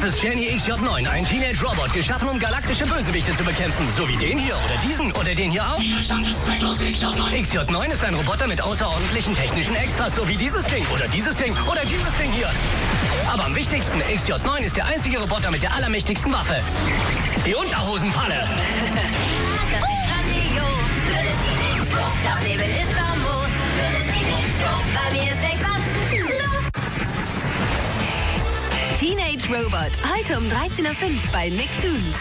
Das ist Jenny XJ9, ein Teenage-Robot, geschaffen, um galaktische Bösewichte zu bekämpfen. So wie den hier oder diesen oder den hier auch. Widerstand ist zwecklos XJ9. XJ9 ist ein Roboter mit außerordentlichen technischen Extras, so wie dieses Ding oder dieses Ding oder dieses Ding hier. Aber am wichtigsten, XJ9 ist der einzige Roboter mit der allermächtigsten Waffe. Die Unterhosenfalle. Das ist grandios. Das Leben ist famos. Bei mir ist echt Teenage Robot. Heute um 13.05 Uhr bei Nicktoons.